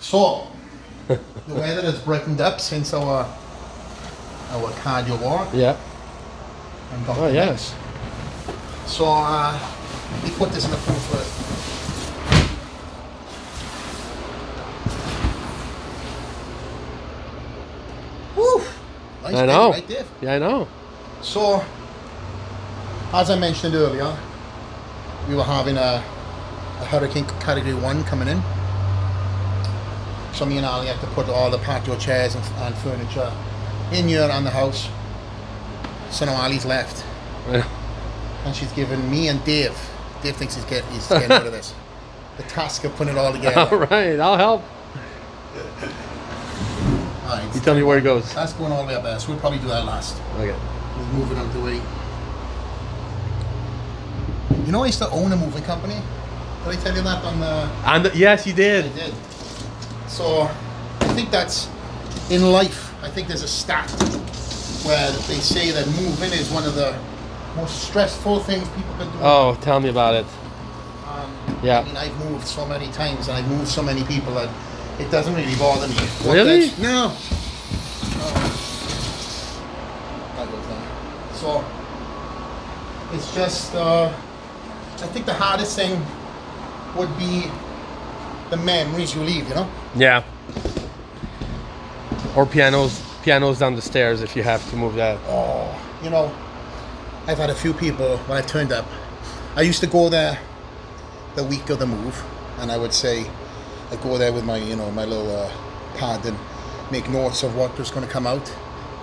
So, the weather has brightened up since our our cardio walk. Yeah. And Oh yes. So, uh, we put this in the pool first. Woo! Nice I know. Right there. Yeah, I know. So, as I mentioned earlier, we were having a, a Hurricane Category 1 coming in. So me and Ali had to put all the patio chairs and, and furniture in here and the house. So now Ali's left. And she's given me and Dave, Dave thinks he's, get, he's getting rid of this, the task of putting it all All together. All right, I'll help. Alright, You tell me where it goes. that's going all the way up there, so we'll probably do that last. Okay. We'll move it out the way. You know I used to own a moving company? Did I tell you that on the... And yes, you did. I did. So, I think that's... In life, I think there's a stat where they say that moving is one of the most stressful things people can do. Oh, tell me about it. Um, Yeah. I mean, I've moved so many times and I've moved so many people that it doesn't really bother me. What Really? that's- No. Oh. That goes down. So, it's just, uh, I think the hardest thing would be the memories you leave, you know? Yeah. Or pianos, pianos down the stairs if you have to move that. Oh, you know, I've had a few people when I turned up. I used to go there the week of the move, and I would say, I go there with my, you know, my little uh, pad and make notes of what was going to come out,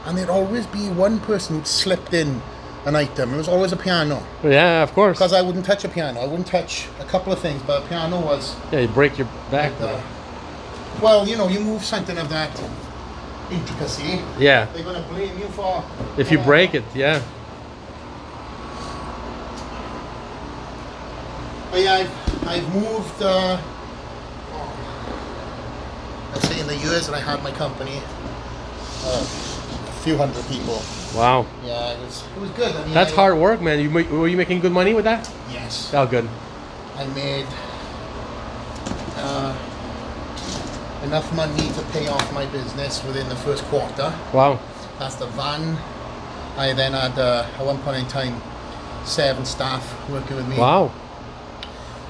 and there'd always be one person who'd slipped in an item. It was always a piano Yeah, of course. because I wouldn't touch a piano. I wouldn't touch a couple of things, but a piano was. Yeah, you break your back. Uh, well, you know, you move something of that intricacy. Yeah. They're going to blame you for. If you break it, yeah. But yeah, I've, I've moved, uh, let's say in the years that I had my company, uh, a few hundred people. Wow. Yeah, it was, it was good. I mean, That's I- hard work, man. You were you making good money with that? Yes. Oh, good. I made uh, enough money to pay off my business within the first quarter. Wow. That's the van. I then had, uh, at one point in time, seven staff working with me. Wow.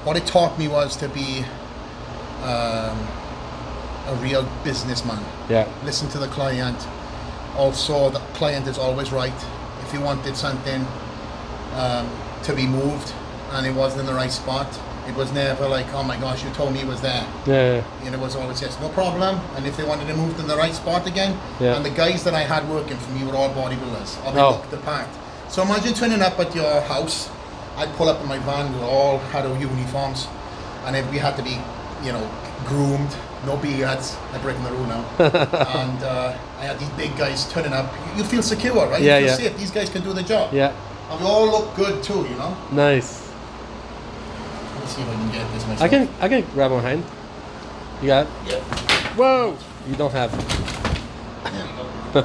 what it taught me was to be um, a real businessman. Yeah. Listen to the client. Also, the client is always right. If you wanted something um, to be moved and it wasn't in the right spot, it was never like, oh my gosh, you told me it was there. Yeah. And it was always yes, no problem. And if they wanted to move to the right spot again, Yeah. and the guys that I had working for me were all bodybuilders, or they Oh. looked the part. So imagine turning up at your house. I'd pull up in my van. We all had our uniforms, and then we had to be, you know, groomed. No beards. I'm breaking the rule now. and uh, I had these big guys turning up. You feel secure, right? Yeah, you feel yeah. safe. These guys can do the job. Yeah. And we all look good too, you know. Nice. Let's see if I can get this myself. I can I can grab one hand. You got it? Yeah. Whoa! You don't have it. There we go.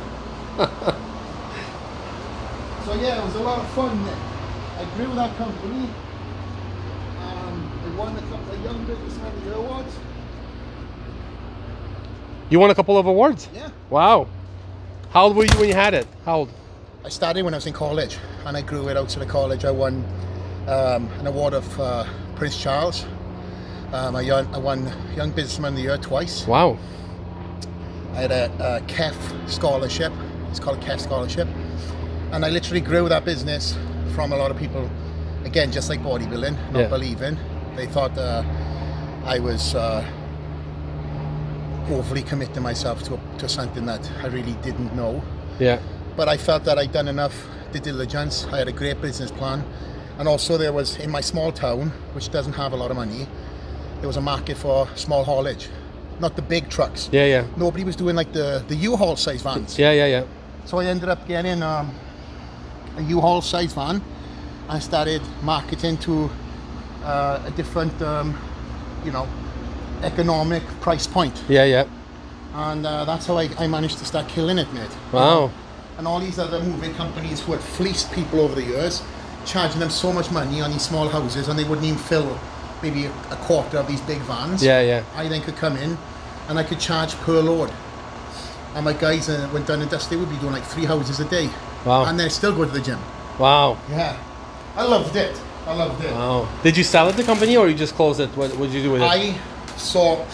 so yeah, it was a lot of fun. I grew that company. Um, I won a couple of Young Businessman of the Year awards. You won a couple of awards? Yeah. Wow. How old were you when you had it? How old? I started when I was in college, and I grew it out to the college. I won um, an award of uh, Prince Charles. Um, I, young, I won Young Businessman of the Year twice. Wow. I had a, a KEF scholarship. It's called a KEF scholarship. And I literally grew that business from a lot of people, again, just like bodybuilding, not Yeah. believing. They thought uh, I was uh, overly committing myself to, to something that I really didn't know. Yeah. But I felt that I'd done enough due diligence. I had a great business plan. And also there was, in my small town, which doesn't have a lot of money, there was a market for small haulage. Not the big trucks Yeah, yeah. nobody was doing like the the U-Haul size vans. Yeah, yeah, yeah. So I ended up getting um, a U-Haul size van. I started marketing to uh, a different, um, you know, economic price point, Yeah, yeah. and uh, that's how I, I managed to start killing it, mate. Wow. And all these other moving companies who had fleeced people over the years, charging them so much money on these small houses, and they wouldn't even fill maybe a, quarter of these big vans. Yeah, yeah. I then could come in, and I could charge per load. And my guys uh, went down and dusty would be doing like three houses a day, Wow. and then still go to the gym. Wow. Yeah, I loved it. I loved it. Wow. Did you sell it the company or you just closed it? What what did you do with it? I saw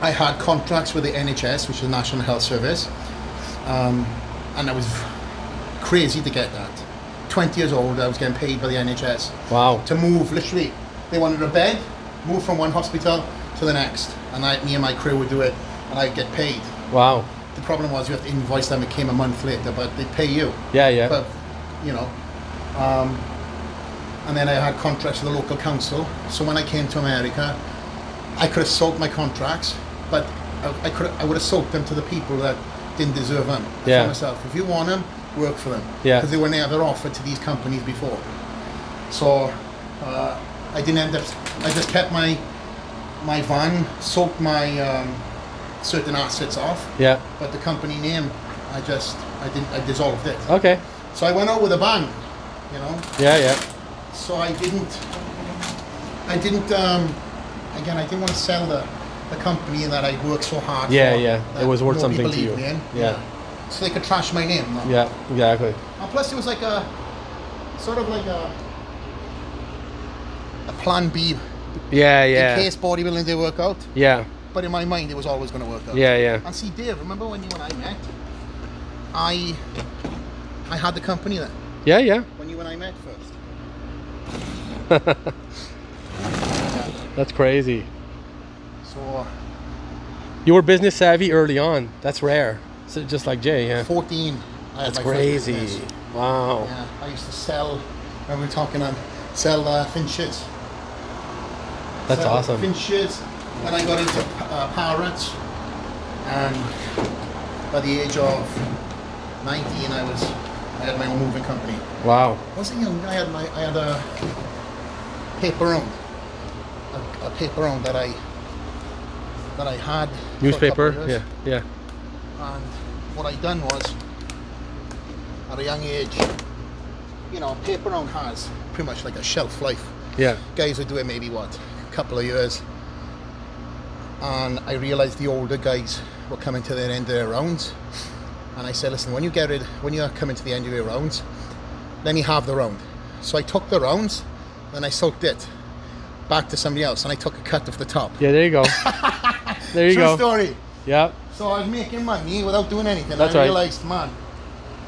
I had contracts with the NHS, which is the National Health Service, um, and I was crazy to get that. 20 years old, I was getting paid by the NHS wow. to move. Literally, they wanted a bed, move from one hospital to the next, and I, me and my crew would do it, and I'd get paid. Wow. The problem was you have to invoice them. It came a month later, but they pay you. Yeah, yeah. But you know, um, and then I had contracts with the local council. So when I came to America, I could have sold my contracts, but I, I could I would have sold them to the people that didn't deserve them. I Yeah. myself, if you want them, work for them. Yeah. Because they were never offered to these companies before. So uh, I didn't end up. I just kept my my van, sold my um, certain assets off, yeah. but the company name, I just I didn't I dissolved it. Okay. So I went out with a bang, you know. Yeah, yeah. So I didn't, I didn't, um, again, I didn't want to sell the, the company that I worked so hard Yeah, for. yeah. that It was worth something to you. in. Yeah. So they could trash my name. no? Yeah, exactly. And plus, it was like a, sort of like a, a plan B Yeah, yeah. in case bodybuilding didn't work out. Yeah. But in my mind, it was always going to work out. Yeah, yeah. And see, Dave, remember when you and I met? I, I had the company then. Yeah, yeah. When you and I met first. That's crazy. So You were business savvy early on. That's rare. So just like Jay, yeah. 14. I had That's crazy. Wow. Yeah, I used to sell. Remember we were talking on sell uh, fin shits. That's Sell awesome. Fin shits. Then I got into uh, parrots, and by the age of 19, I was I had my own moving company. Wow. I wasn't young. I had my I had a paper round, a, a paper round that I that I had for a couple Newspaper. Yeah, yeah. And what I done was, at a young age, you know, paper round has pretty much like a shelf life. Yeah. Guys would do it maybe what, a couple of years. And I realised the older guys were coming to the end of their rounds. And I said, listen, when you get it, when you're coming to the end of your rounds, let me have the round. So I took the rounds, and I soaked it back to somebody else, and I took a cut off the top. Yeah, there you go. there you True go. story. Yeah. So I was making money without doing anything. That's I right. realized, man,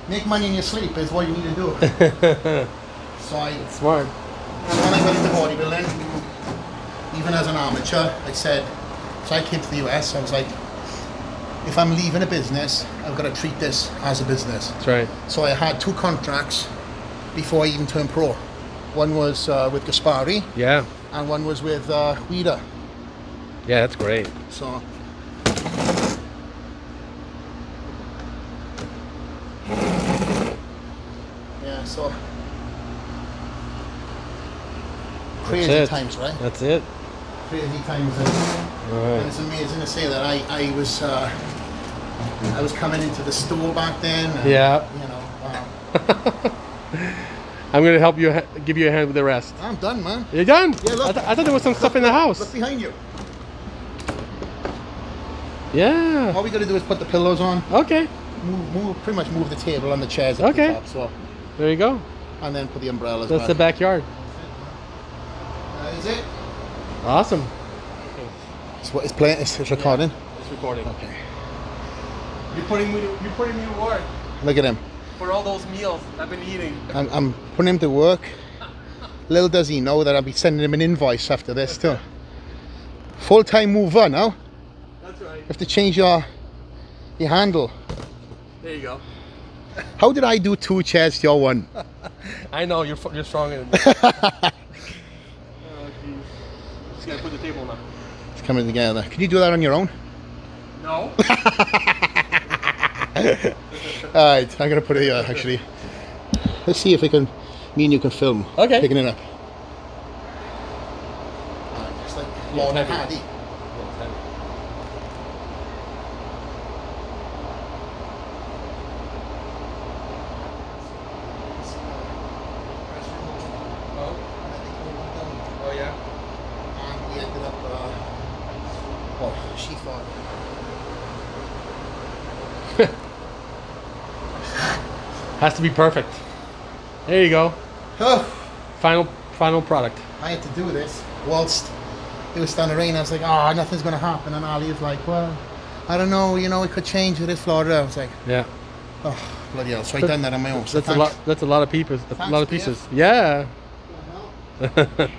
make money in your sleep is what you need to do. so I, Smart. when I got into bodybuilding, even as an amateur, I said, so I came to the US, I was like, if I'm leaving a business, I've got to treat this as a business. That's right. So I had two contracts before I even turned pro. One was uh, with Gaspari, Yeah. and one was with uh. Yeah, that's great. So. Yeah, so. Crazy times, right? That's it. Crazy times. And, All and it's amazing to say that I, I was uh, I was coming into the store back then. and, Yeah. You know, wow. I'm gonna help you, give you a hand with the rest. I'm done, man. You're done. Yeah, look. I, th- I thought there was some stuff in the Look house. behind you. Yeah. All we got to do is put the pillows on, Okay. move, move, pretty much move the table and the chairs up Okay. the top, so, There you go. and then put the umbrellas That's back. the backyard. That is it. Awesome. It's, what- it's playing. It's, it's recording. It's recording. Okay. You're putting me. To, you're putting me to work Look at him. for all those meals I've been eating. I'm, I'm putting him to work. Little does he know that I'll be sending him an invoice after this too. Full time mover now. That's right. You have to change your your handle. There you go. How did I do two chairs to your one? I know you're fu- you're stronger than me. oh jeez. Just gotta put the table now. It's coming together. Can you do that on your own? No. Alright, I'm gonna put it here actually. Let's see if we can me and you can film. Okay. Picking it up. Alright, It's like Laurel and heavy. Hardy. Oh yeah. and we ended up, uh, well, she thought. Has to be perfect. There you go. Final final product. I had to do this whilst it was starting to rain. I was like, oh, nothing's going to happen. And Ali was like, well, I don't know, you know, it could change with this Florida. I was like, Yeah. oh, bloody hell. So I done that on my own. So That's a lot that's a lot of pieces. A lot of pieces. Yeah. Sure to?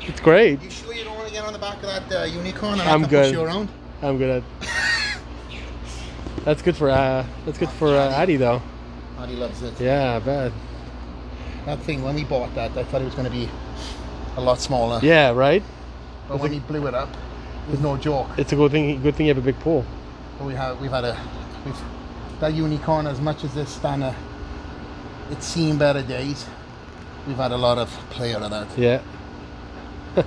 it's great. You sure you don't want to get on the back of that uh, unicorn and I'm can push good. you around? I'm good at That's good for uh that's good for uh, Addy though. Ali loves it. Yeah, bad. That thing, when we bought that, I thought it was going to be a lot smaller. Yeah, right? But when he blew it up, it was no joke. It's a good thing good thing you have a big pool. But we have, we've had a, we've, that unicorn, as much as this a, it's seen better days. We've had a lot of play out of that Yeah.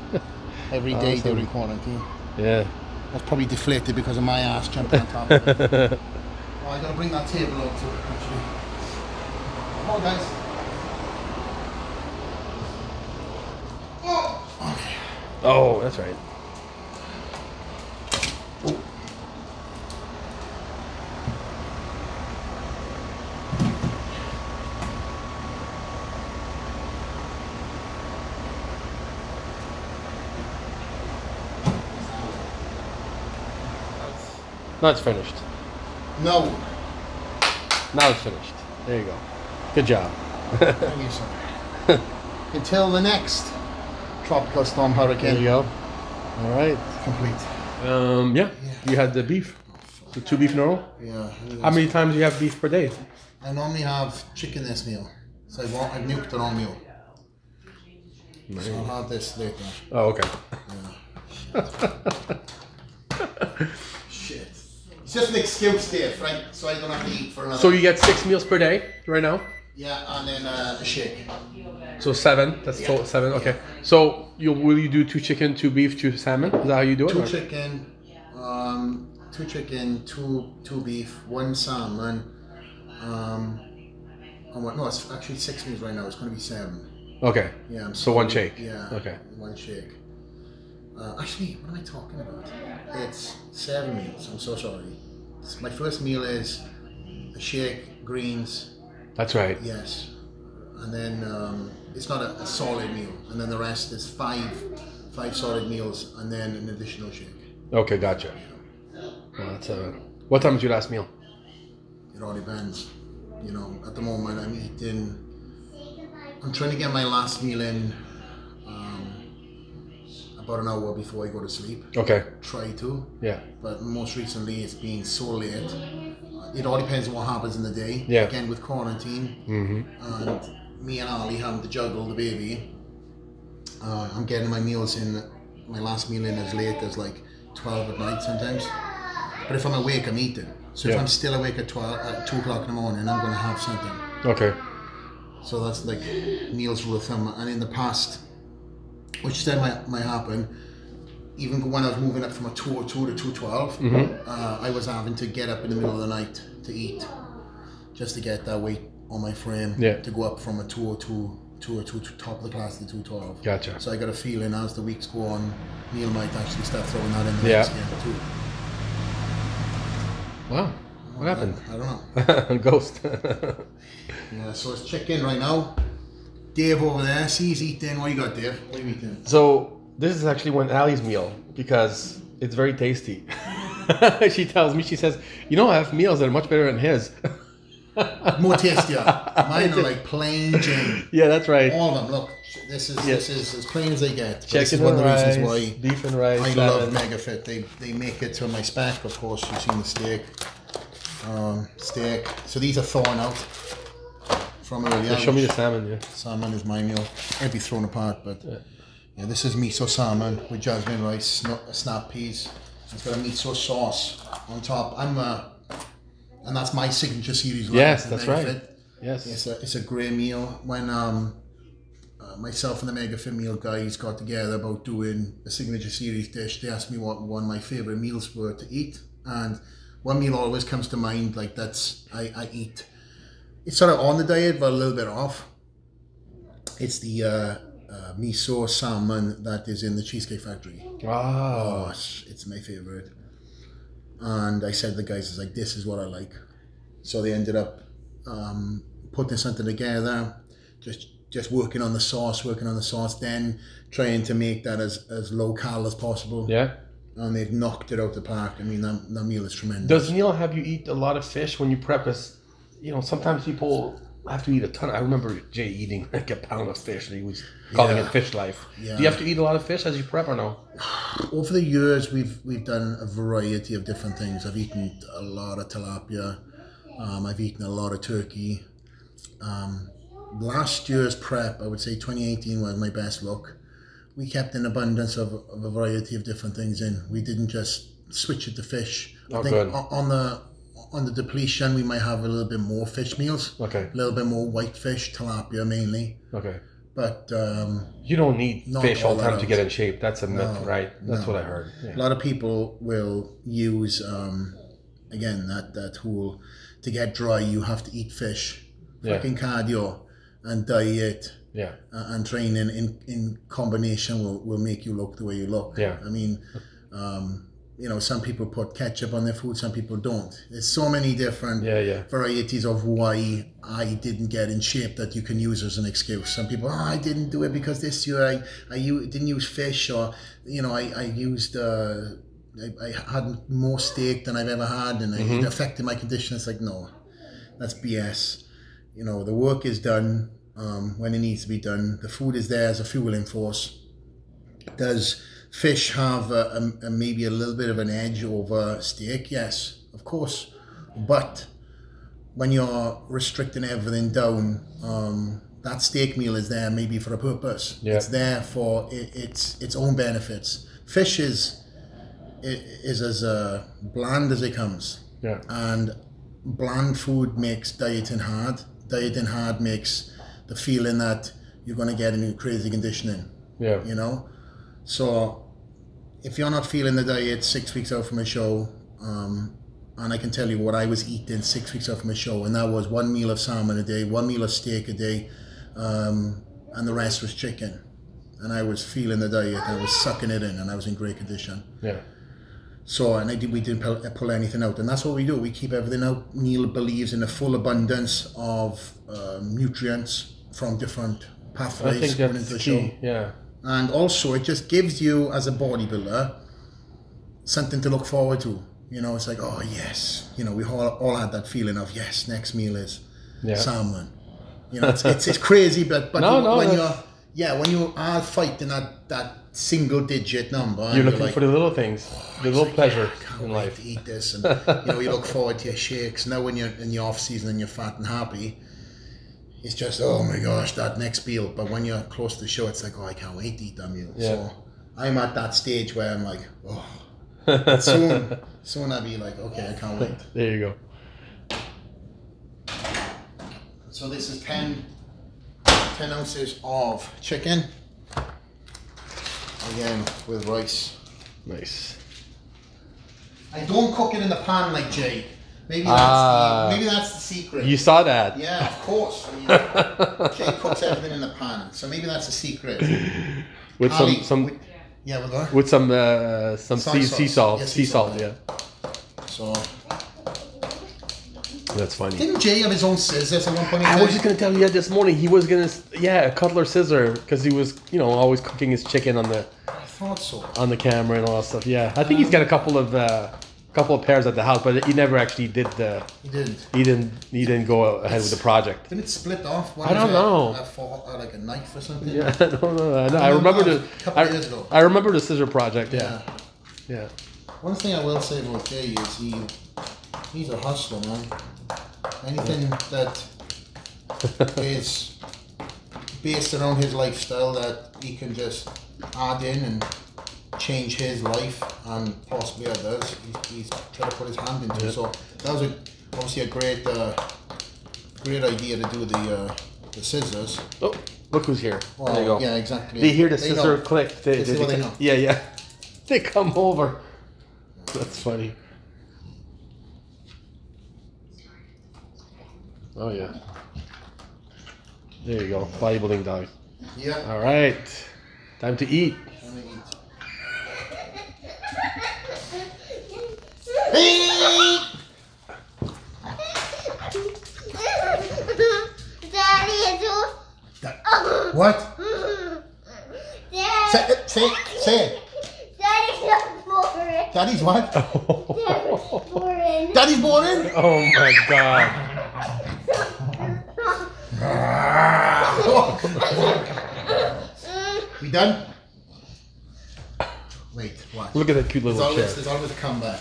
every day Awesome. during quarantine. Yeah. That's probably deflated because of my ass jumping on top of it. oh, I gotta bring that table out too, actually. Come on, guys. Oh. Oh, that's right. Now it's finished. No. Now it's finished. There you go. Good job. Thank you, sir. Until the next tropical storm There hurricane you go. All right. complete. Um, yeah. yeah. You had the beef. The two beef in. Yeah. How many times do you have beef per day? I normally have chicken this meal. So I I've nuked the wrong meal. So I'll have this later. Oh, okay. Shit. It's just an excuse, Dave, right? So I don't have to eat for another. So you get six meals per day right now. Yeah, and then uh, a shake. So seven. That's Yeah. total seven. Okay. So you will you do two chicken, two beef, two salmon? Is that how you do it? Two or- chicken, um, two chicken, two two beef, one salmon. Um, and what? No, it's actually six meals right now. It's going to be seven. Okay. Yeah. I'm So one shake. Yeah. Okay. One shake. Uh, actually, what am I talking about? It's seven meals. I'm so sorry. It's- my first meal is a shake, greens, That's right. yes, and then um, it's not a, a solid meal, and then the rest is five, five solid meals, and then an additional shake. Okay, gotcha. Well, that's uh, what time is your last meal? It all depends. You know, at the moment I'm eating. I'm trying to get my last meal in about an hour before I go to sleep. Okay. Try to. Yeah. but most recently it's been so late. It all depends on what happens in the day. Yeah. Again with quarantine Mm-hmm. and me and Ali having to juggle the baby. Uh, I'm getting my meals in, my last meal in as late as like 12 at night sometimes. But if I'm awake, I'm eating. So if I'm still awake at 12, at 2 o'clock in the morning, I'm going to have something. Okay. So that's like rule of thumb. And in the past, which then might, might happen, even when I was moving up from a 202 to 212, Mm-hmm. uh, I was having to get up in the middle of the night to eat just to get that weight on my frame Yeah. to go up from a 202 202 to top of the class to 212. Gotcha. So I got a feeling as the weeks go on, Neil might actually start throwing that in the Yeah. again too. Wow. What happened? I, I don't know. Ghost. Yeah, so it's chicken right now. Dave over there, see he's eating. What you got, Dave? What are you eating? so this is actually one Ali's meal because it's very tasty. she tells me, she says, you know, I have meals that are much better than his. More tastier. Mine are like plain Jane. yeah, that's right. All of them. Look, this is this is as plain as they get. But this is one of the rice, reasons why beef and rice. I salad. love MegaFit. They they make it to my spec. Of course, you've seen the steak. Um, steak. So these are thawing out from earlier. Yeah, show me the salmon, yeah. Salmon is my meal. I'd be thrown apart, but yeah, this is miso salmon with jasmine rice, sno- snap peas. It's got a miso sauce on top. I'm uh, and that's my signature series. Yes, that's right. Yes. It's a it's a great meal. When um, uh, myself and the Megafit meal guys got together about doing a signature series dish, they asked me what one of my favorite meals were to eat, and one meal always comes to mind. Like that's I, I eat. It's sort of on the diet, but a little bit off. It's the uh, uh, miso salmon that is in the Cheesecake Factory. Wow. Oh, it's, my favorite. And I said to the guys, "It's like this is what I like." So they ended up um, putting something together, just just working on the sauce, working on the sauce, then trying to make that as as low cal as possible. Yeah. And they've knocked it out of the park. I mean, that, that meal is tremendous. Does Neil have you eat a lot of fish when you prep? You know sometimes people have to eat a ton. I remember Jay eating like a pound of fish, and he was calling Yeah. it fish life. Yeah. Do you have to eat a lot of fish as you prep or no? Over the years, we've we've done a variety of different things. I've eaten a lot of tilapia. Um, I've eaten a lot of turkey. Um, last year's prep, I would say 2018 was my best look. We kept an abundance of, of a variety of different things in. We didn't just switch it to fish. Oh, I think good. on the on the depletion, we might have a little bit more fish meals. Okay. A little bit more white fish, tilapia mainly. Okay. But um, You don't need fish all the time to get in shape. That's a myth, No, right? That's no. what I heard. Yeah. a lot of people will use um, again that that tool to get dry. You have to eat fish, Yeah. fucking cardio, and diet Yeah. uh, and training in in combination will, will make you look the way you look. Yeah. I mean, um, you know, some people put ketchup on their food, some people don't. There's so many different Yeah. Yeah. varieties of why I didn't get in shape that you can use as an excuse. Some people, oh, I didn't do it because this year I, I u- didn't use fish or, you know, I, I used, uh, I, I had more steak than I've ever had and it affected my condition. It's like, no, that's BS. You know, the work is done um, when it needs to be done. The food is there as a fueling force. Does fish have a, a, a maybe a little bit of an edge over steak? Yes, of course. But when you're restricting everything down, um, that steak meal is there maybe for a purpose. Yeah. It's there for it, its its own benefits. Fish is as uh, bland as it comes, Yeah. and bland food makes dieting hard. Dieting hard makes the feeling that you're going to get into crazy conditioning Yeah. you know. So if you're not feeling the diet six weeks out from a show, um, and I can tell you what I was eating six weeks out from a show, and that was one meal of salmon a day, one meal of steak a day, um, and the rest was chicken. And I was feeling the diet, I was sucking it in, and I was in great condition. Yeah. So, and I did, we didn't pull, pull anything out, and that's what we do. We keep everything out. Neil believes in a full abundance of um, nutrients from different pathways. I think that's into the show key. Yeah. And also it just gives you as a bodybuilder something to look forward to. You know it's like oh yes. You know we all, all had that feeling of yes next meal is Yeah. salmon. You know it's, it's, it's crazy but but No, you- no, when that's- you're yeah when you are fighting that that single digit number You're looking like, for the little things, the oh, little pleasure I can't in wait life. to eat this. And you know you look forward to your shakes. Now when you're in the off season and you're fat and happy it's just oh my gosh that next meal. But when you're close to the show it's like oh I can't wait to eat that meal. Yeah. so I'm at that stage where I'm like oh. But soon soon I'll be like okay I can't wait. There you go. so this is 10 10 ounces of chicken. Again with rice. Nice. I don't cook it in the pan like Jay maybe that's Ah. the, maybe that's the secret You saw that. Yeah, of course. I mean, Jay cooks everything in the pan, so maybe that's a secret. With some Ali, some we- yeah, we'll go. with some uh, some sea, sea salt. Yeah, sea sea salt. salt. Yeah. So, That's funny. didn't Jay have his own scissors at one point? I was just gonna tell you that this morning he was gonna yeah a cutler scissor because he was you know always cooking his chicken on the I thought so. on the camera and all that stuff. Yeah, I think he's got a couple of uh, couple of pairs at the house, but he never actually did the He didn't. he didn't he didn't go ahead with the project. Didn't it split off? What I don't know. A for- uh, like a knife or something? Yeah, I don't know. I, know. I remember remember the a I, years ago. I remember the scissor project. Yeah, Yeah. yeah. One thing I will say about Jay is he he's a hustler, man. Anything that is based around his lifestyle that he can just add in and change his life and possibly others, he's, he's trying to put his hand into. it. So that was a, obviously a great uh, great idea to do the uh, the scissors. Oh, look who's here. Well, there you go. Yeah, exactly. They hear the They scissor know. click. They, they, they know. Yeah, yeah. They come over. That's funny. Oh yeah. There you go. Bodybuilding dog. Yeah. All right. Time to eat. Let me eat. Hey! Daddy, it's all- What? Dad, Say it, say it, say it. Daddy's not boring. Daddy's what? Daddy's boring. Daddy's boring? oh my god. we done? Wait, what? Look at that cute There's little chair. there's always a comeback.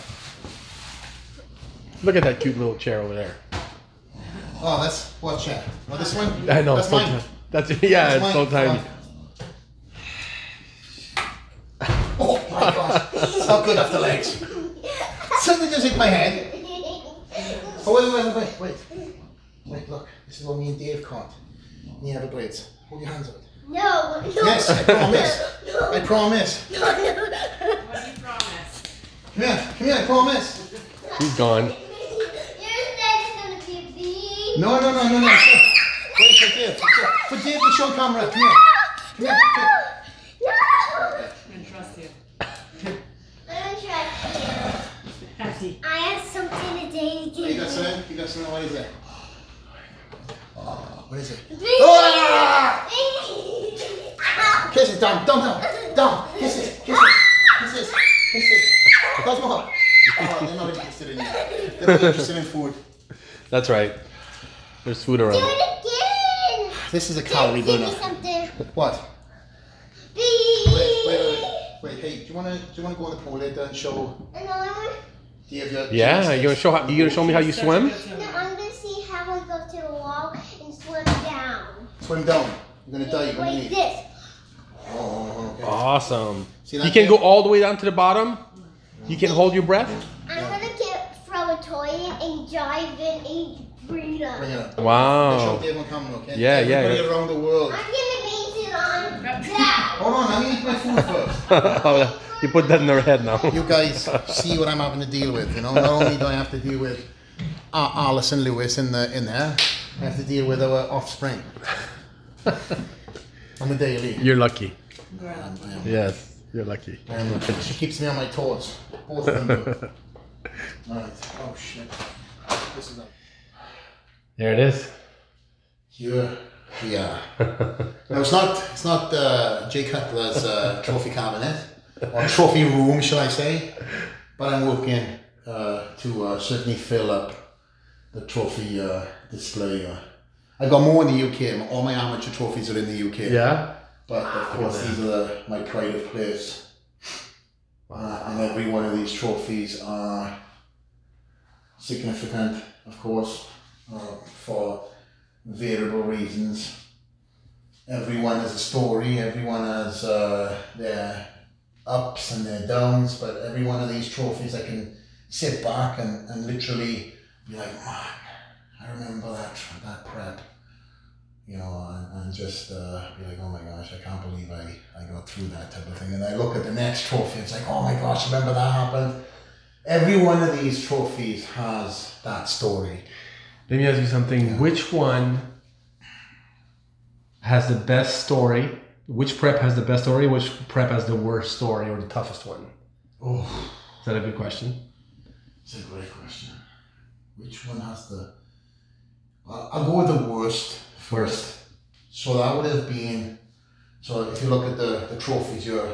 Look at that cute little chair over there. Oh, that's what chair? Oh, this one? I know. That's so mine. That's yeah. That's it's so tiny. Oh my gosh. How good off the legs. Something just hit my head. Oh, wait, wait, wait, wait, wait. Wait, look. This is what me and Dave caught. In the Everglades. Hold your hands out. No, no. Yes, I promise. I promise. No, no. What do you promise? Come here, come here, I promise. He's gone. Your dad's gonna be big. No, no, no, no, no. stop. Wait for Dave. For Dave to show camera. Come here. Come here. No! I'm gonna trust you. Let me try. Hattie. I have something today to You give got something? You got something? What is it? Oh, what is it? Big- Ah! Kiss it, Dom, Dom, Dom, Dom. Kiss it, kiss it, kiss it, kiss it. Cosmo. Oh, they're not interested in you. They're not interested in food. That's right. There's food Do around. it again! This is a calorie Give me burner. something. What? Wait, wait, wait, wait. Wait, hey, do you wanna do you wanna go in the pool later and show Another one? Dave your Yeah, you gonna show how you gonna show me how you Such swim? good. No, I'm gonna see how I go to the wall and swim down. swim down? You're gonna die. You're Like this. Oh, okay. Awesome. See You can there? go all the way down to the bottom. You can hold your breath. I'm gonna get throw a toy in and dive in and breathe Bring it up. Show Wow. Dave on camera, okay? Yeah, yeah, Everybody yeah. around the world. I'm gonna base it on that. Hold on, let me eat my food first. Oh, you put that in their head now. you guys see what I'm having to deal with. You know, not only do I have to deal with uh, Alison Lewis in the in there, I have to deal with our offspring. I'm a daily. You're lucky. I am, Yes, you're lucky. I am. She keeps me on my toes. Both of them do. All right. Oh shit. This is a There it is. here. Yeah. No, it's not. It's not uh, Jay Cutler's uh, trophy cabinet or trophy room, shall I say? But I'm working uh, to uh, certainly fill up the trophy uh, display. Uh, I got more in the UK. All my amateur trophies are in the UK. Yeah. But of course, these are the, my pride of place. Uh, and every one of these trophies are significant, of course, uh, for variable reasons. Everyone has a story, everyone has uh, their ups and their downs, but every one of these trophies I can sit back and, and literally be like, man, I remember that, that prep you know, and, and just uh, be like, oh my gosh, I can't believe I, I got through that type of thing. And I look at the next trophy, it's like, oh my gosh, remember that happened? Every one of these trophies has that story. Let me ask you something. Which one has the best story? Which prep has the best story? Which prep has the worst story or the toughest one? Oh, Is that a good question? it's a great question. Which one has the. I'll, I'll go with the worst first. So that would have been. So if you look at the, the trophies here,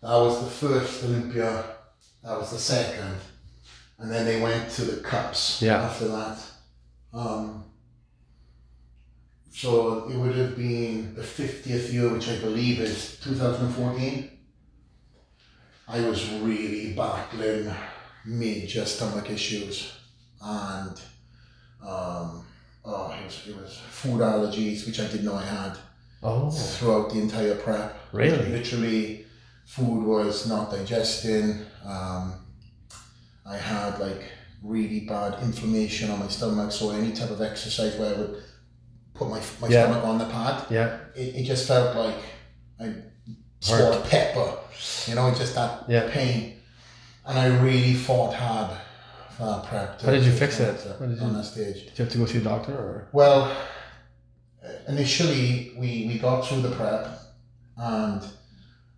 that was the first Olympia, that was the second, and then they went to the cups Yeah. after that. Um, so it would have been the 50th year, which I believe is 2014. I was really battling major stomach issues and um, oh, it was, it was food allergies, which I didn't know I had Oh, throughout the entire prep. Really? Literally, food was not digesting. Um, I had like really bad inflammation on my stomach, so any type of exercise where I would put my, my Yeah. stomach on the pad, yeah, it, it just felt like I swallowed pepper. You know, just that Yeah. pain. And I really fought hard for that prep. to- How did you fix it? You- on that stage? did you have to go see a doctor or? Well, initially we, we got through the prep, and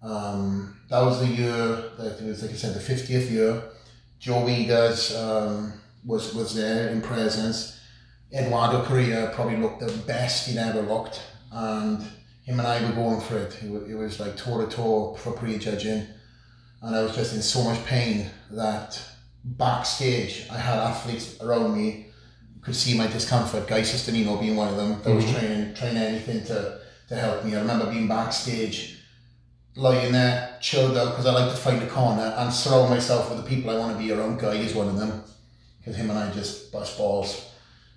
um, that was the year that it was, like I said, the 50th year. Joey does um, was was there in presence. Eduardo Correa probably looked the best he'd ever looked, and him and I were going for it. It, wa- it was like toe to toe for prejudging, and I was just in so much pain that backstage I had athletes around me who could see my discomfort. Guy Cisternino being one of them that was trying trying anything to to help me. I remember being backstage, lying there, chilled out because I like to find a corner and surround myself with the people I want to be around. Guy is one of them because him and I just bust balls.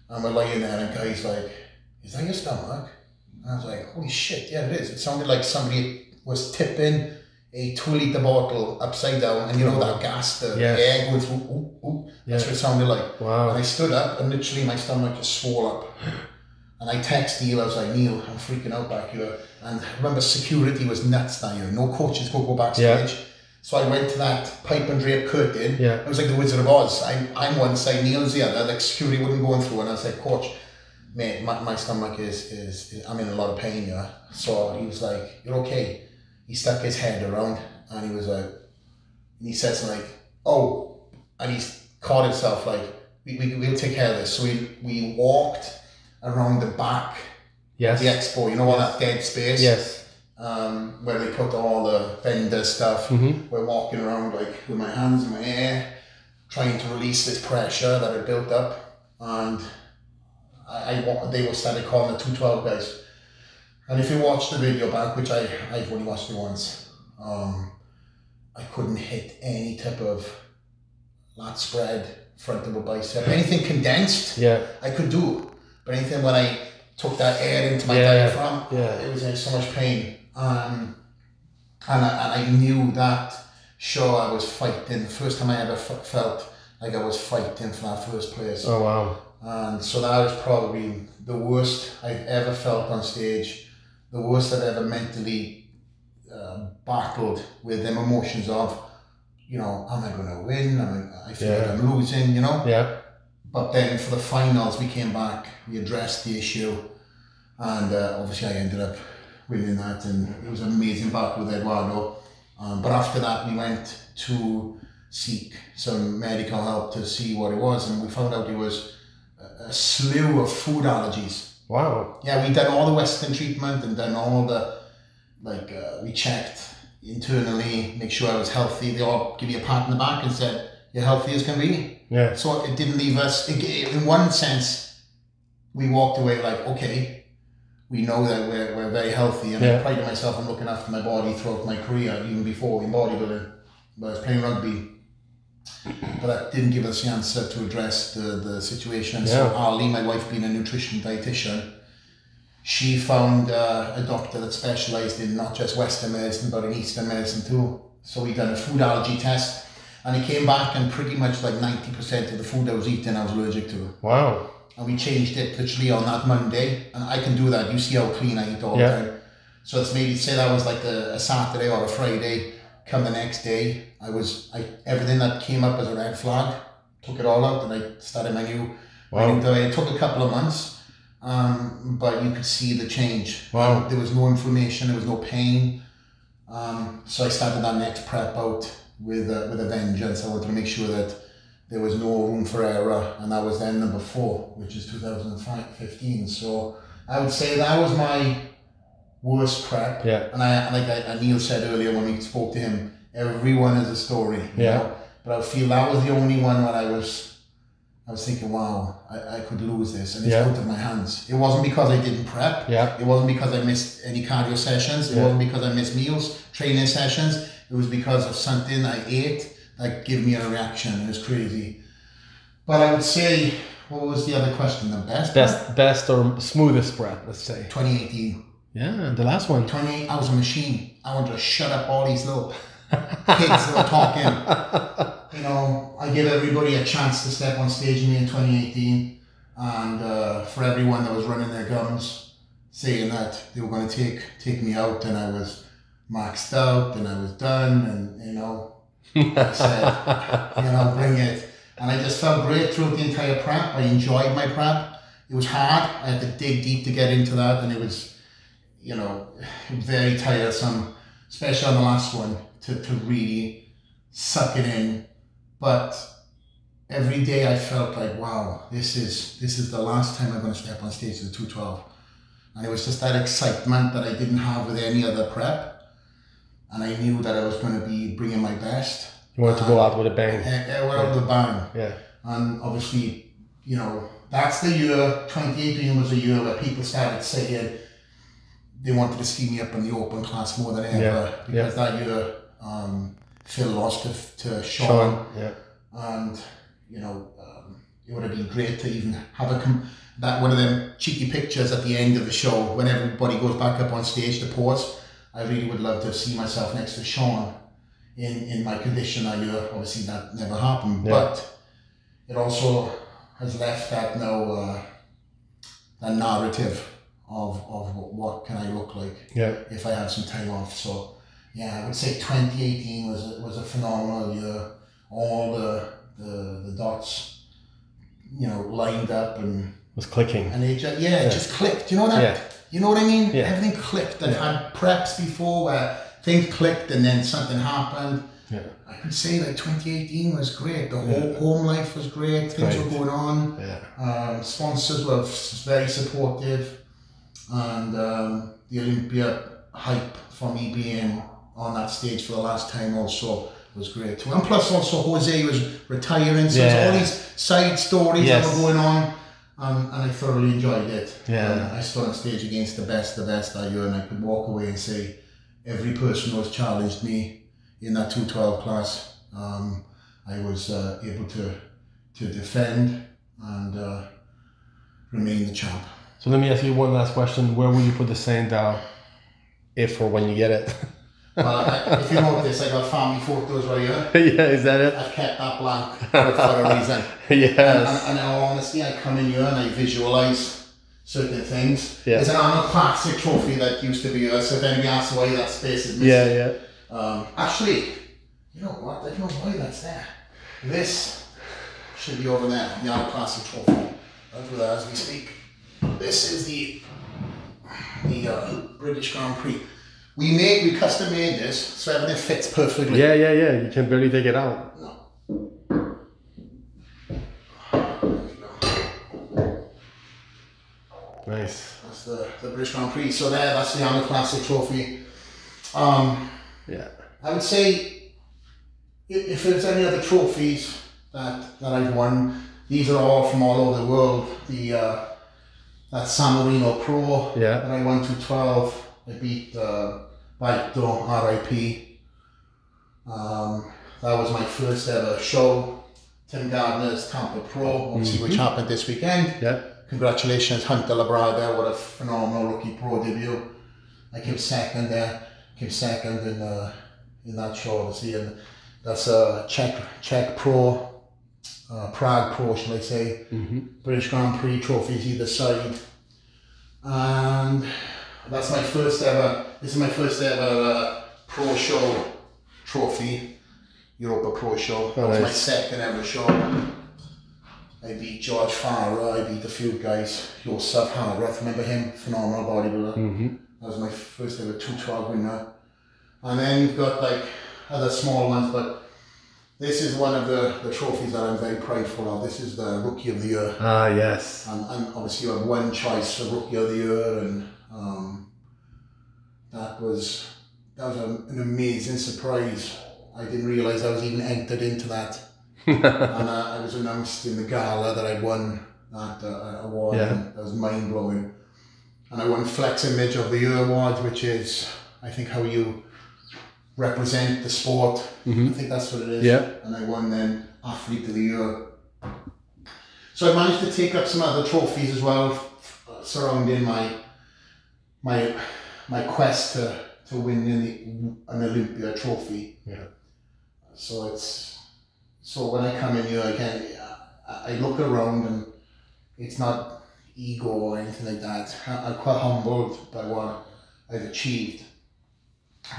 And we're lying there, and Guy's like, "Is that your stomach?" And I was like, "Holy shit, yeah, it is." It sounded like somebody was tipping a two liter bottle upside down, and you know that gas, the Yes. air going through. Ooh, ooh, That's what it sounded like. Wow. And I stood up, and literally my stomach just swole up. And I text Neil, I was like, Neil, I'm freaking out back here. And I remember security was nuts that year. No coaches could go backstage. So I went to that pipe and drape curtain. Yeah. It was like the Wizard of Oz. I'm, I'm one side, Neil's the other. Like security wouldn't go in through. And I said, like, Coach, mate, my, my stomach is, is, is, I'm in a lot of pain here. So he was like, You're okay. He stuck his head around and he was like, and he said something like, Oh, and he caught himself like, we, we, we'll take care of this. So we, we walked around the back Yes. the expo, you know, all that dead space Yes. um, where they put all the vendor stuff. Mhm. We're walking around like with my hands in my hair, trying to release this pressure that had built up, and I, I they were started calling the two twelve guys. And if you watch the video back, which I I've only watched it once, um, I couldn't hit any type of lat spread, front of a bicep, anything condensed. Yeah. I could do, but anything when I took that air into my Yeah, diaphragm, yeah. it was in so much pain. Um, and, I, and I knew that show I was fighting. The first time I ever f- felt like I was fighting for that first place. Oh wow. And so that was probably the worst I've ever felt on stage, the worst I've ever mentally uh, battled with them emotions of, you know, am I going to win? I, I feel like I'm losing, you know? Yeah. But then for the finals, we came back, we addressed the issue, and uh, obviously I ended up winning that, and it was an amazing battle with Eduardo. Um, but after that, we went to seek some medical help to see what it was, and we found out it was a, a slew of food allergies. Wow. Yeah, we done all the Western treatment and done all the, like, uh, we checked internally, make sure I was healthy. They all give you a pat on the back and said, you're healthy as can be. Yeah. So it didn't leave us. It, in one sense, we walked away like, okay, we know that we're, we're very healthy, and Yeah. I pride myself on looking after my body throughout my career, even before in bodybuilding. But I was playing rugby, but that didn't give us the answer to address the, the situation. So Yeah. Ali, my wife, being a nutrition dietitian, she found uh, a doctor that specialised in not just Western medicine but in Eastern medicine too. So we done a food allergy test, and it came back, and pretty much like ninety percent of the food I was eating, I was allergic to. Wow. And we changed it literally on that Monday, and I can do that. You see how clean I eat all Yeah. the time. So it's maybe say that was like a, a Saturday or a Friday. Come the next day, I was I everything that came up as a red flag, took it all out, and I started my new. my Wow. new diet. It took a couple of months, um, but you could see the change. Wow. There was no inflammation, there was no pain. Um, so I started that next prep out with a, with a vengeance. I wanted to make sure that there was no room for error, and that was then number four, which is 2015. So I would say that was my worst prep. Yeah. And I like I, Neil said earlier when we spoke to him, everyone has a story. you Yeah. know? But I feel that was the only one where I was I was thinking, wow, I, I could lose this and it's Yeah. out of my hands. It wasn't because I didn't prep. Yeah. It wasn't because I missed any cardio sessions. It Yeah. wasn't because I missed meals, training sessions. It was because of something I ate that gave me a reaction. It was crazy. But I would say, what was the other question? The best? Best, best or smoothest breath, let's say. 2018. Yeah, the last one. 28, I was a machine. I wanted to shut up all these little kids that were talking. You know, I gave everybody a chance to step on stage with me in 2018. And uh, for everyone that was running their gums, saying that they were going to take take me out, and I was maxed out, and I was done, and you know, I said, you know, bring it. And I just felt great throughout the entire prep. I enjoyed my prep. It was hard. I had to dig deep to get into that, and it was, you know, very tiresome, especially on the last one, to, to really suck it in but every day I felt like, wow, this is this is the last time I'm going to step on stage at the 212. And it was just that excitement that I didn't have with any other prep. And I knew that I was going to be bringing my best. You wanted to go out with a bang. And, and well, the bang. Yeah. And obviously, you know, that's the year, 2018 was a year where people started saying they wanted to see me up in the open class more than ever. Yeah, Because that year, um, Phil lost to, to Sean. Sean. Yeah. And, you know, um, it would have been great to even have a, com- that one of them cheeky pictures at the end of the show when everybody goes back up on stage to pause. I really would love to see myself next to Sean in, in my condition that year. Obviously, that never happened. Yeah. But it also has left that now uh, that narrative of, of what can I look like Yeah. if I have some time off. So yeah, I would say 2018 was a, was a phenomenal year. All the, the the dots, you know, lined up and Was clicking. and it just yeah, it just clicked. You know that? Yeah. You know what I mean? Yeah. Everything clicked. I've had preps before where things clicked and then something happened. Yeah. I could say like 2018 was great. The whole Yeah. home life was great. Things Right. were going on. Yeah. Um, sponsors were very supportive, and um, the Olympia hype for me being on that stage for the last time also was great too. And plus, also Jose was retiring, so Yeah. all these side stories Yes. that were going on, um, and I thoroughly enjoyed it. Yeah. And I stood on stage against the best, the best that year, and I could walk away and say, every person who has challenged me in that 212 class, um, I was uh, able to to defend and uh, remain the champ. So let me ask you one last question. Where will you put the Sandow if or when you get it? Well, I, if you notice, I got family photos right here. yeah, is that it? I've kept that blank for, for a reason. yes. And, and in all honesty, I come in here and I visualize certain things. Yeah. There's an Arnold Classic trophy that used to be here, so then anybody asks why that space is missing, yeah, yeah. Um, actually, you know what? I don't know why that's there. This should be over there, the Arnold Classic trophy. Over there as we speak. This is the the uh, British Grand Prix. We made, we custom made this so everything fits perfectly. Yeah, yeah, yeah. You can barely take it out. No. There we go. Nice. That's the, the British Grand Prix. So there, that's the Arnold Classic trophy. Um, Yeah. I would say if there's any other trophies that, that I've won, these are all from all over the world. The uh, that San Marino Pro Yeah. that I won to 12. I beat uh, Baito RIP. Um, that was my first ever show. Tim Gardner's Tampa Pro, obviously, which happened this weekend. Yeah. Congratulations, Hunter Labrada. What a phenomenal rookie pro debut. I came second there. Came second in uh, in that show, obviously, and that's a Czech Czech Pro, uh, Prague Pro, shall I say? Mm-hmm. British Grand Prix trophies either side, and that's my first ever. This is my first ever uh, pro show trophy, Europa Pro Show. That was my second ever show. I beat George Farah, I beat a few guys. Josef Harrath, remember him? Phenomenal bodybuilder. Mm-hmm. That was my first ever 212 winner. And then you've got like other small ones, but this is one of the, the trophies that I'm very prideful of. This is the Rookie of the Year. Ah, yes. And, and obviously you have one choice for Rookie of the Year and um, that was that was an, amazing surprise. I didn't realise I was even entered into that. and uh, I was announced in the gala that I won that uh, award. Yeah. That was mind blowing. And I won Flex Image of the Year award, which is, I think, how you represent the sport. I think that's what it is. Yeah. And I won then Athlete of the Year. So I managed to take up some other trophies as well, surrounding my my my quest to, to win the, an Olympia trophy. Yeah. So it's so when I come in here again, I, I look around and it's not ego or anything like that. I'm quite humbled by what I've achieved,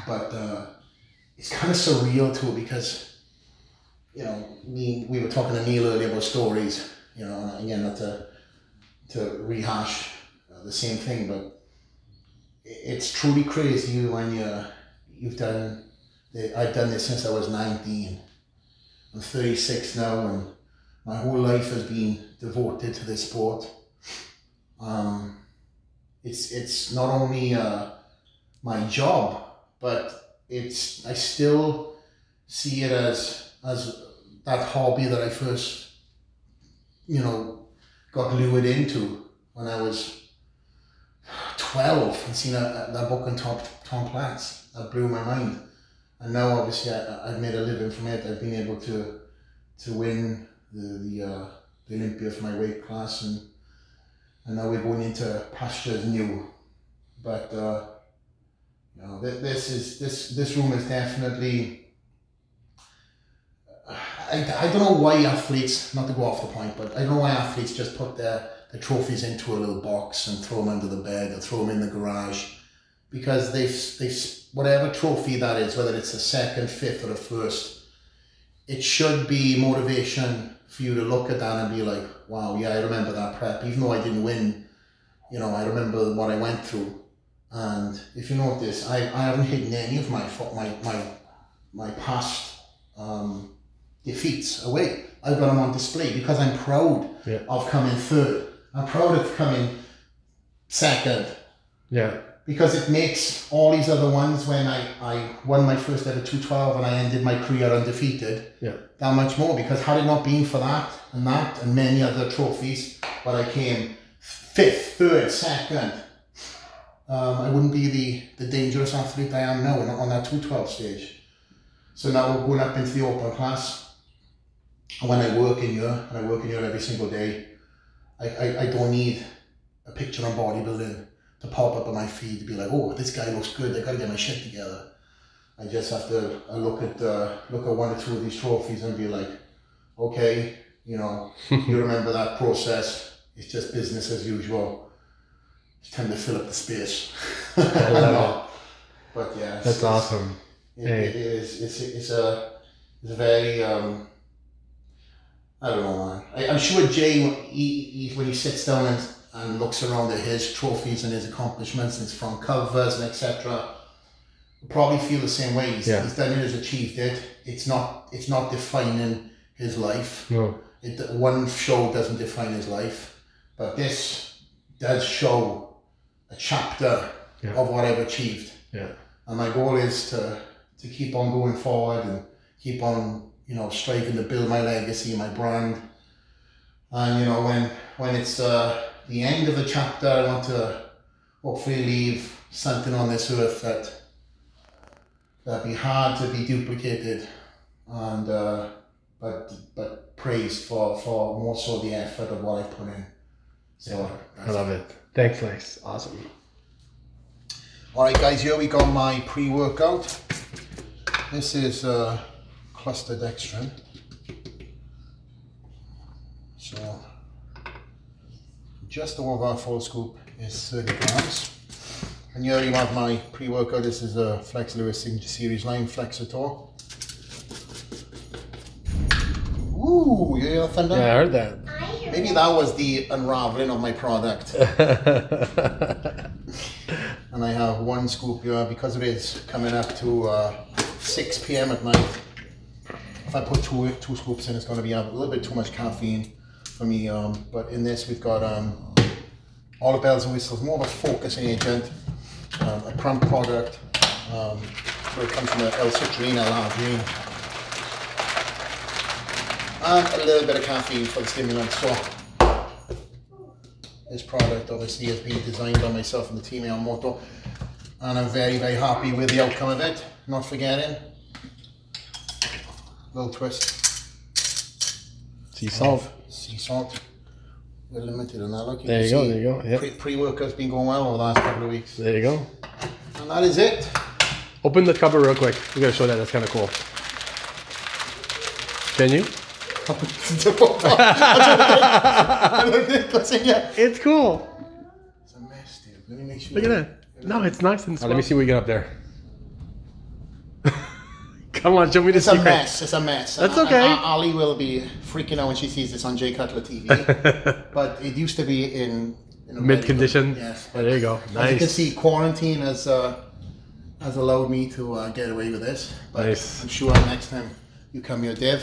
but uh, it's kind of surreal too because you know me. We were talking to Neil earlier about stories. You know, and again, not to to rehash uh, the same thing, but it's truly crazy when you you've done. I've done this since I was nineteen I'm 36 now, and my whole life has been devoted to this sport. Um, it's it's not only uh, my job, but it's I still see it as as that hobby that I first, you know, got lured into when I was 12 and seen a, a, that book on Tom, Tom Platz. That blew my mind. And now, obviously, I, I've made a living from it. I've been able to to win the the, uh, the Olympia for my weight class, and and now we're going into pastures new. But uh, you know, th- this is this this room is definitely. I, I don't know why athletes, not to go off the point, but I don't know why athletes just put their, their trophies into a little box and throw them under the bed or throw them in the garage because they've, they've whatever trophy that is, whether it's a second, fifth, or a first, it should be motivation for you to look at that and be like, wow, yeah, I remember that prep, even though I didn't win. You know, I remember what I went through, and if you notice, I, I haven't hidden any of my my my my past um, defeats away. I've got them on display because I'm proud Yeah. of coming third. I'm proud of coming second Yeah. because it makes all these other ones when I, I won my first ever 212 and I ended my career undefeated Yeah. that much more because had it not been for that and that and many other trophies but I came fifth third second um, I wouldn't be the, the dangerous athlete I am now on, that 212 stage so now we're going up into the open class and when I work in here and I work in here every single day I, I, I don't need a picture on bodybuilding to pop up on my feed to be like, oh, this guy looks good. I gotta get my shit together. I just have to uh, look at uh, look at one or two of these trophies and be like, okay, you know, you remember that process. It's just business as usual. It's time to fill up the space. I love No. But yeah, That's awesome. it, Hey. it is. It's, it's a it's a very um, I don't know, man. I, I'm sure Jay, he, he, when he sits down and, and looks around at his trophies and his accomplishments and his front covers and etc., probably feel the same way. He's, Yeah. he's done it, he's achieved it. It's not it's not defining his life. No. It, one show doesn't define his life, but this does show a chapter Yeah. of what I've achieved. Yeah. And my goal is to to keep on going forward and keep on, you know, striving to build my legacy, my brand. And you know, when when it's uh, the end of the chapter, I want to hopefully leave something on this earth that that be hard to be duplicated, and uh, but but praised for for more so the effort of what I've put in. So I love it. Thanks, Lex. Awesome. All right, guys, here we got my pre-workout. This is uh, cluster dextrin. So, just over full scoop is 30 grams. And here you have my pre-workout. This is a Flex Lewis Signature Series line Flexator. Ooh, you hear that thunder? Yeah, I heard that. Maybe that was the unraveling of my product. and I have one scoop here because it is coming up to uh, 6 p.m. at night. If I put two two scoops in, it's going to be a little bit too much caffeine for me. Um, but in this, we've got um, all the bells and whistles, more of a focusing agent, um, a prompt product. Um, so it comes from the L-citrulline, L-arginine, and a little bit of caffeine for the stimulant. So this product obviously has been designed by myself and the team at Moto and I'm very very happy with the outcome of it not forgetting little twist Sea salt. sea salt we're limited on that look There can you go, there you go, yep. pre- pre-workout's been going well over the last couple of weeks There you go. and that is it Open the cover real quick. We gotta show that. That's kind of cool. Can you? That's it, yeah. It's cool. It's a mess dude let me make sure Look at that. No, it's nice and. let me see what we get up there. Come on, show me the It's a mess. It's a mess. That's And- okay. and Ali will be freaking out when she sees this on Jay Cutler TV. but it used to be in, in a Mid condition. Yes. Oh, there you go. As you can see, quarantine has uh, has allowed me to uh, get away with this. But Nice. I'm sure next time you come here, Dev,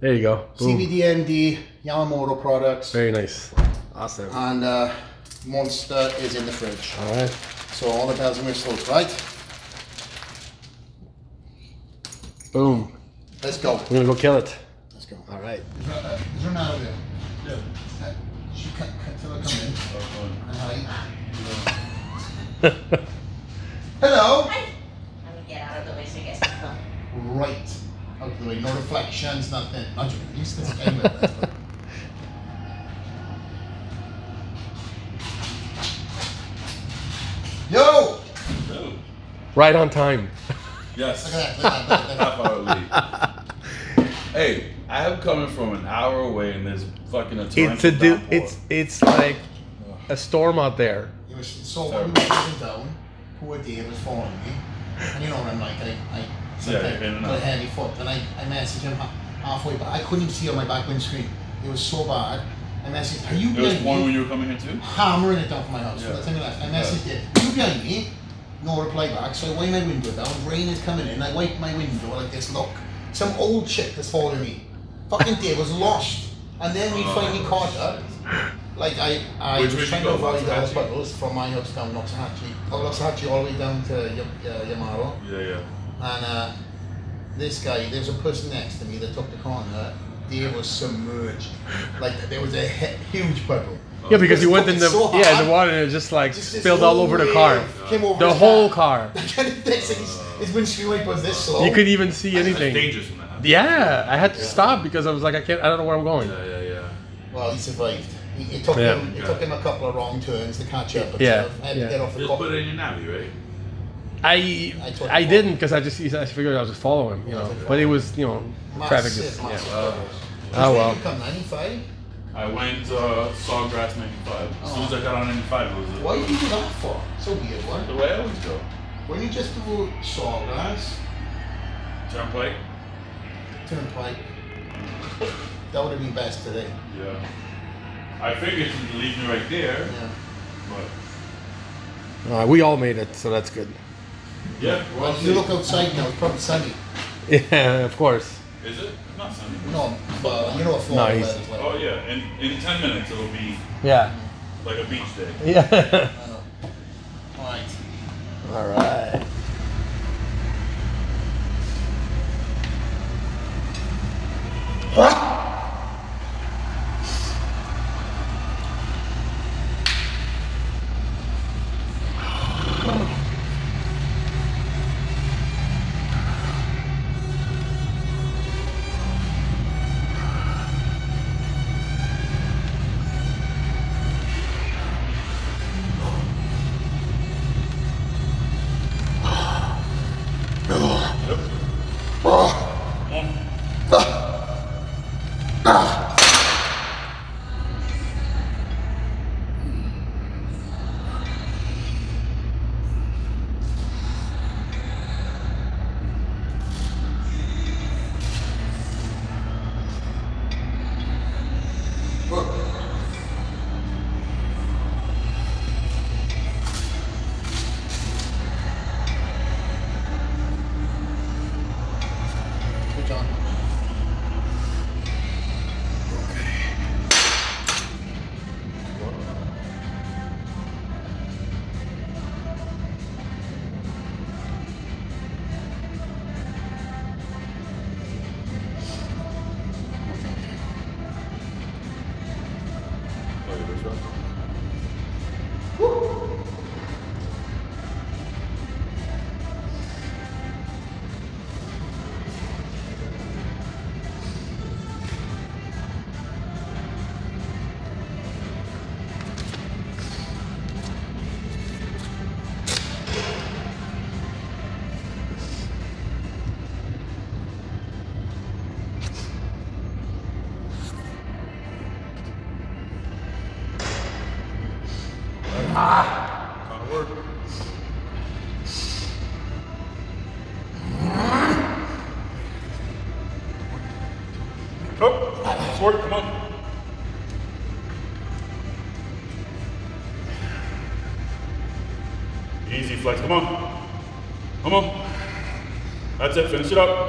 There you go. Boom. CBDND, Yamamoto products, Very nice. Awesome. and uh, Monster is in the fridge. All right. So all the bells and whistles, right? Boom. Let's go. We're gonna go kill it. Let's go. All right. Is Ronaldo there? Yeah. She can, can tell her come in. And hi. Hello. I'm gonna get out of the way so you guys can film. Right. Out of the way. No reflections, nothing. Not you. At least this game. Yo! Right on time. Yes. Look at that. Look at that. Look at that. Half hour hey, I am coming from an hour away and there's fucking a torrential It's a do. downpour. It's it's like a storm out there. It was so when we were sitting down, poor Dave was following me. And you know what I'm like, I, I sometimes in and got a out. heavy foot and I, I messaged him ha- halfway, but I couldn't even see on my back windscreen. It was so bad. I messaged, are you There was one me? when you were coming here too? Hammering it down from my house. Yeah. From the time I left. I messaged it, are you behind me? No reply back. So I wipe my window down, rain is coming in, I wipe my window like this, look. Some old chick that's following me. Fucking Dave was lost. And then we Oh. finally caught up. Like I, I Which was trying to avoid the hospitals from my house down Loxahatchee. Oh, Loxahatchee all the way down to Y- uh, Yamaro. Yeah, yeah. And uh, this guy, there was a person next to me that took the corner. Dave was submerged. Like there was a he- huge puddle. Yeah, because you went in the So yeah hard. the water and it just like Just spilled all over the car. Came over The his whole car. Next thing his, his windscreen wiper was this slow. You couldn't even see It's anything. dangerous when that happens. Yeah, I had to stop because I was like, I can't. I don't know where I'm going. Yeah, yeah, yeah. Well, he survived. He, it took Yeah. him. It took him a couple of wrong turns to catch up. But Yeah, I had yeah. to get off the Just cop. put it in your navi, right? I I I didn't because I just I figured I was just following him, you know. But it was you know traffic Massive, just yeah. massive Uh, puddles. Oh, well. you come 95. I went uh, Sawgrass 95. As soon as I got on 95, it was a, Why did you do that for? It's a weird one. the way I always go. When you just do sawgrass, Turnpike. turnpike, that would have been best today. Yeah. I figured to leave me right there, Yeah. but Uh, we all made it, so that's good. yeah. Well, we'll you look outside now. It's probably sunny. Yeah, of course. Is it? It's not sunny. No, but you know what Florida Nice. weather's like. Oh yeah. In in 10 minutes it'll be Yeah. like a beach day. Yeah. I know. All right. all right. It, up.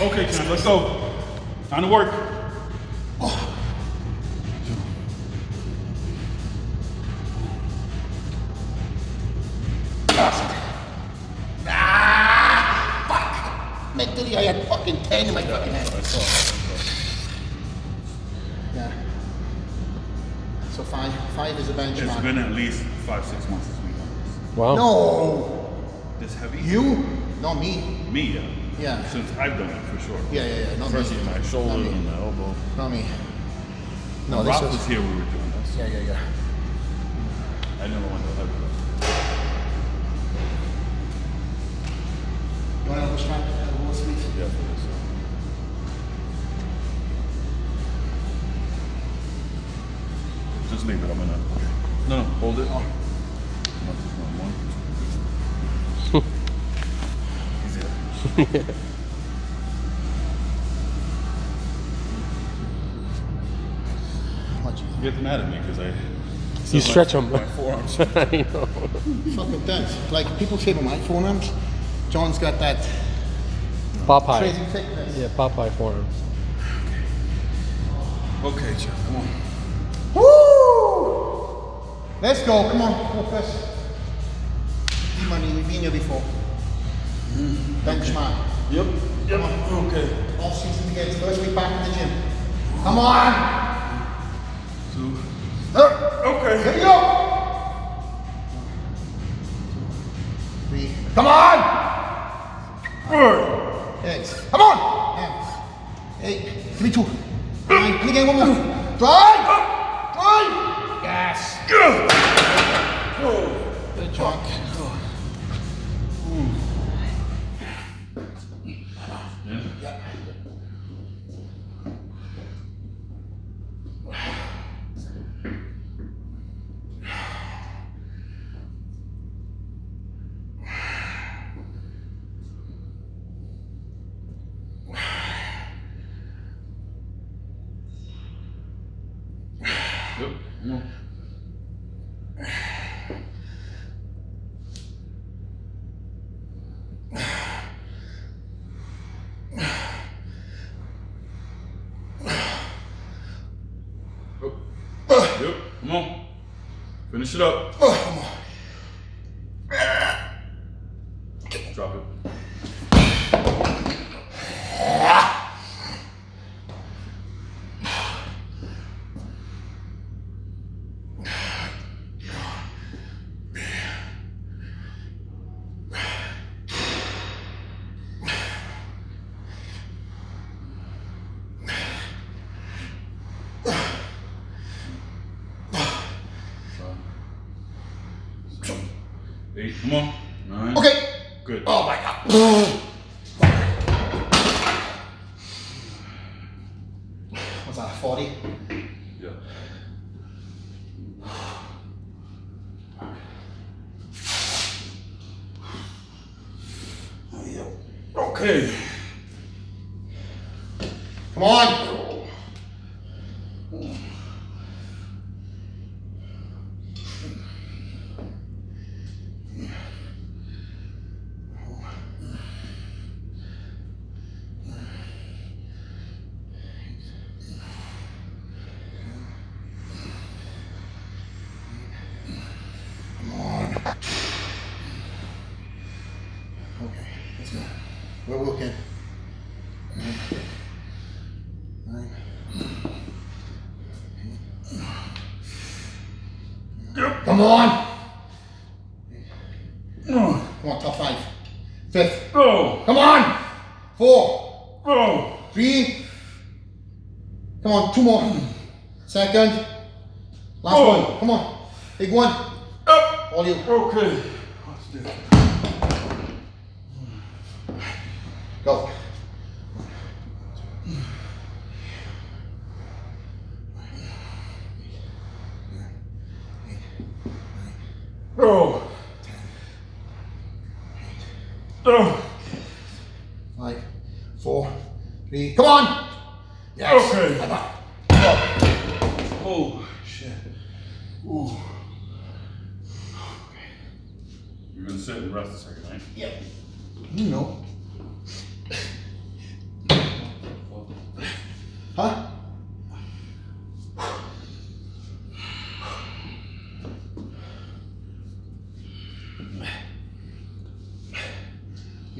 Okay, Ken, let's go. Time to work. Wow. No, this. This heavy? you? Not me. Me, yeah. Yeah. Since I've done it, for sure. Yeah, yeah, yeah. Not Especially me. my shoulder Not me. and my elbow. Not me. No, When this Rock was. was here, we were doing this. Yeah, yeah, yeah. I never went to heavy. You want to know which one? Will Smith? Yeah, for this. Just leave it. I'm gonna. No, no, hold it. No, one. Easier. Much easier. Get mad at me because I. You stretch them. My forearms. I know. Fucking does. Like people say about my forearms, Jon's got that Popeye. crazy thickness. Yeah, Popeye forearms. Okay, Chuck, come on. Woo! Let's go. Come on, go first. Money, we've been here before. Benchmark. Yep. Yep. Okay. All season together. First week back in the gym. Come on. Two. Uh, Okay. Here we go. Three. Come on. Four. Six. Come on. Hands. Eight. Give me two. Nine. Again, one more. Drive. Drive. Yes. Good Finish it up. Drop it. Eight. Come on. Nine. Okay. Good. Oh my god. That? 40? Yeah. Okay. Come on. Second. Last oh. one. Come on. Big one. Up. All you. Okay.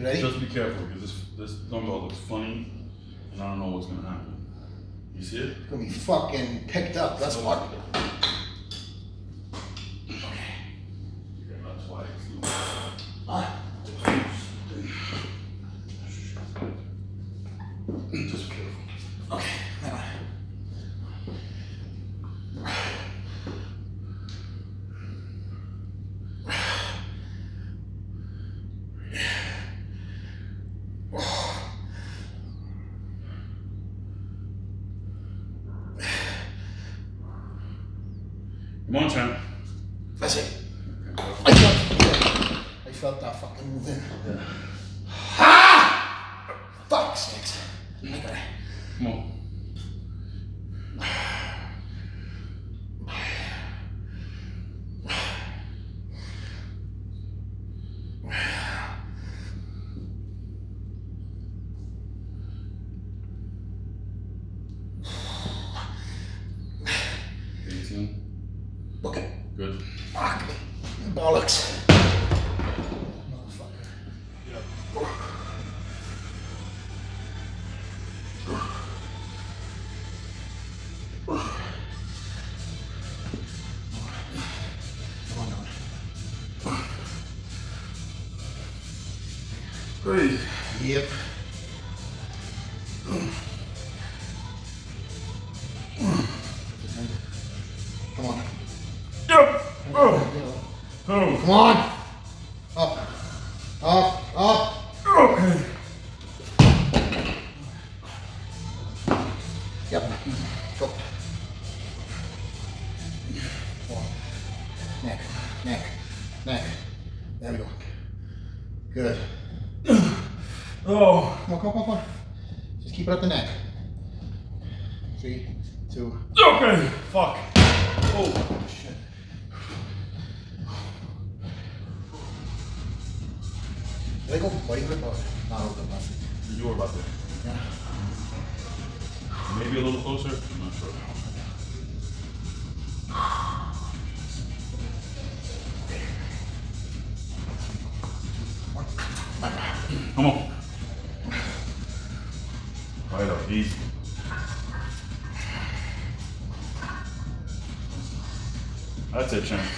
You ready? Just be careful because this this dumbbell looks funny, and I don't know what's gonna happen. You see it? It's gonna be fucking picked up. That's so, what. Come on. decision.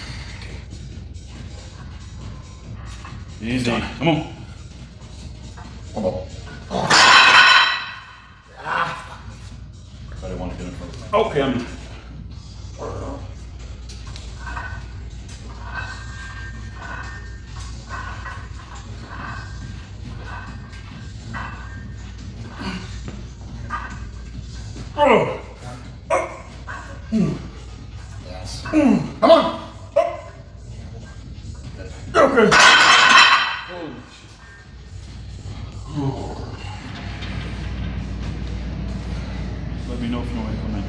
me know if you want to come in.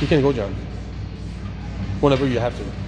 You can go, Jon. Whenever you have to.